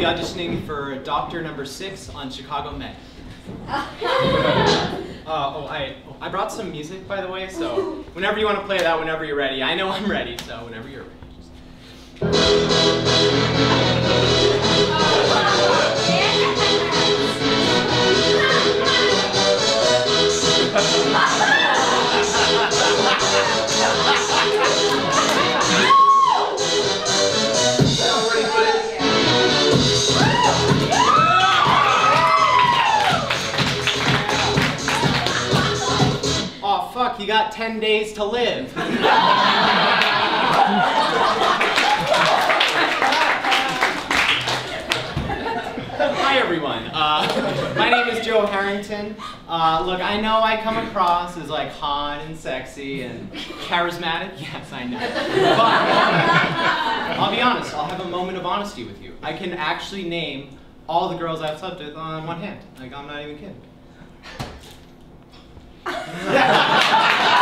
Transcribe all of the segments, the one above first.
be auditioning for Doctor Number Six on Chicago Med. Uh, oh, I I brought some music by the way, so whenever you want to play that, whenever you're ready. I know I'm ready, so whenever you're ready. Got 10 days to live. Hi everyone. Uh, my name is Joe Harrington. Uh, look, I know I come across as like hot and sexy and charismatic. Yes, I know. But I'll be honest. I'll have a moment of honesty with you. I can actually name all the girls I've slept with on one hand. Like I'm not even kidding.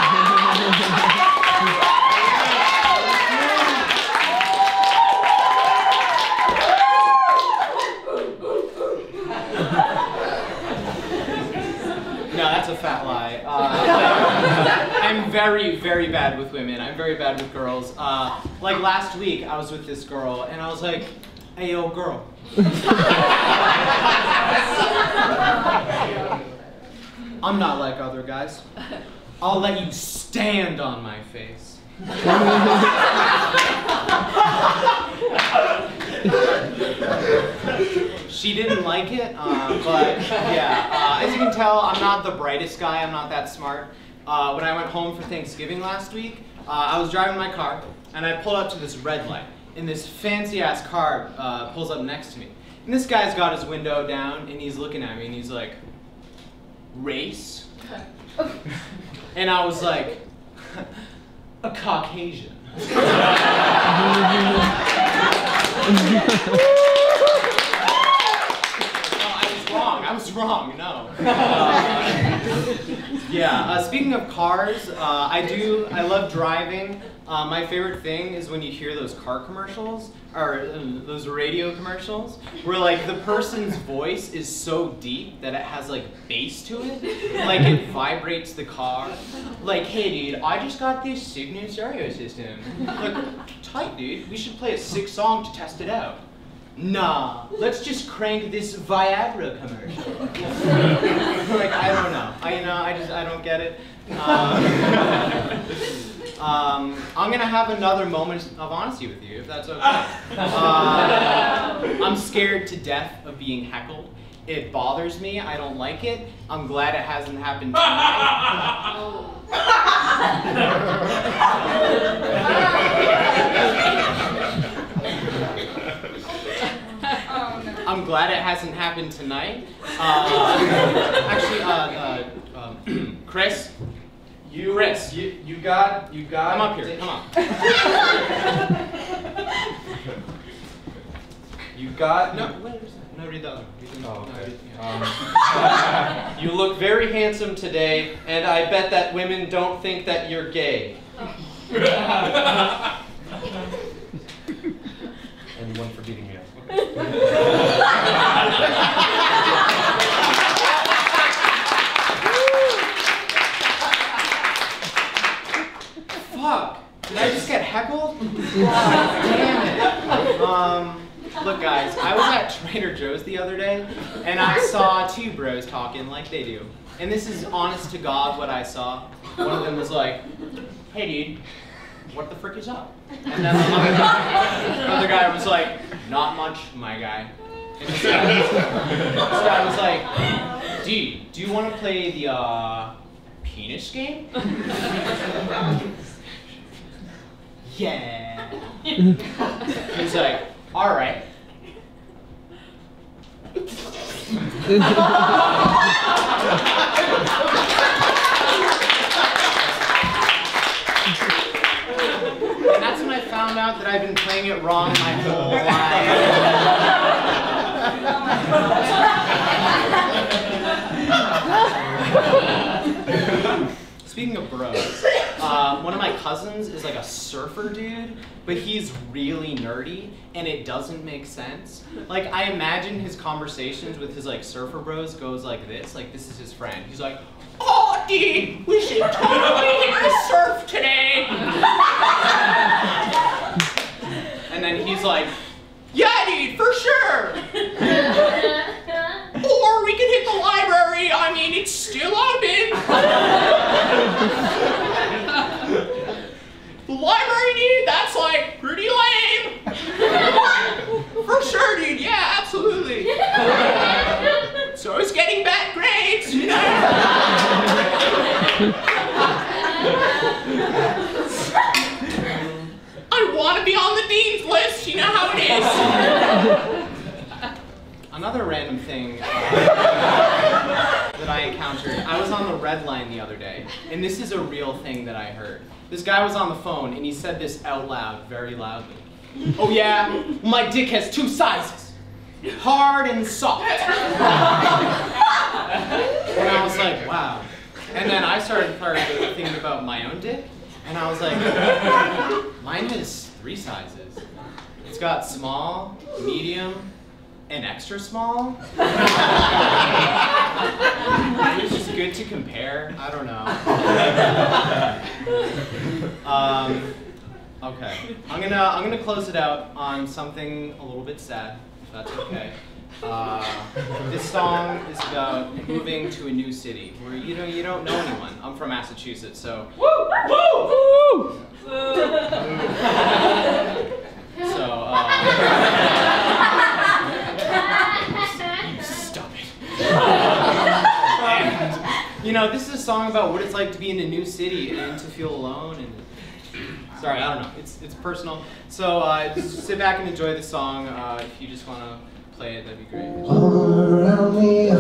No, that's a fat lie. Uh, I'm very, very bad with women. I'm very bad with girls. Uh, like last week, I was with this girl, and I was like, "Hey, yo, girl." I'm not like other guys. I'll let you stand on my face. She didn't like it, uh, but yeah. Uh, as you can tell, I'm not the brightest guy. I'm not that smart. Uh, when I went home for Thanksgiving last week, uh, I was driving my car and I pulled up to this red light, and this fancy ass car uh, pulls up next to me. And this guy's got his window down and he's looking at me and he's like, "Race?" And I was like, "A Caucasian." No, I was wrong. I was wrong. No. Yeah. Uh, speaking of cars, uh, I do. I love driving. Uh, my favorite thing is when you hear those car commercials or uh, those radio commercials where like the person's voice is so deep that it has like bass to it, like it vibrates the car. Like, hey dude, I just got this Signet stereo system. Like, tight dude. We should play a sick song to test it out. Nah, let's just crank this Viagra commercial. like I don't know. I you know I just I don't get it. Um, um, I'm gonna have another moment of honesty with you, if that's okay. Uh, I'm scared to death of being heckled. It bothers me. I don't like it. I'm glad it hasn't happened I'm glad it hasn't happened tonight. Uh, actually, uh, uh, um, Chris, You, Chris. you, you got, you got. come up here. Come on. You got. No, no, read the other. Read the- Oh, okay. yeah. Um, you look very handsome today, and I bet that women don't think that you're gay. and one for beating me up. Fuck! Did I just get heckled? God damn it. Um, look, guys, I was at Trader Joe's the other day, and I saw two bros talking like they do. And this is honest to God what I saw. One of them was like, hey, dude, what the frick is up? And then the other guy, the other guy was like, not much, my guy. And this guy, this guy was like, dude, do you want to play the, uh, penis game? Yeah. he was like, all right. and that's when I found out that I've been playing it wrong my whole life. Speaking of bros, uh, one of my cousins is like a surfer dude, but he's really nerdy and it doesn't make sense. Like I imagine his conversations with his like surfer bros goes like this, like this is his friend. He's like, Oh dude, we should totally hit the surf today. and then he's like, Yeah dude, for sure. Or we could hit the library. I mean, it's still open. the library, dude, that's like pretty lame. For sure, dude. Yeah, absolutely. So it's getting bad grades, you know? I want to be on the dean's list. You know how it is. Another random thing uh, that I encountered, I was on the red line the other day, and this is a real thing that I heard. This guy was on the phone, and he said this out loud, very loudly. Oh yeah, my dick has two sizes, hard and soft. and I was like, wow. And then I started, thinking about my own dick, and I was like, mine is three sizes. It's got small, medium, and extra small. it's just good to compare. I don't know. um, okay, I'm gonna I'm gonna close it out on something a little bit sad, if that's okay. Uh, this song is about moving to a new city where you know you don't know anyone. I'm from Massachusetts, so woo woo so. Uh, you stop it. and, you know, this is a song about what it's like to be in a new city and to feel alone and sorry, I don't know. It's it's personal. So uh, just sit back and enjoy the song. Uh, if you just want to play it, that'd be great. All around me,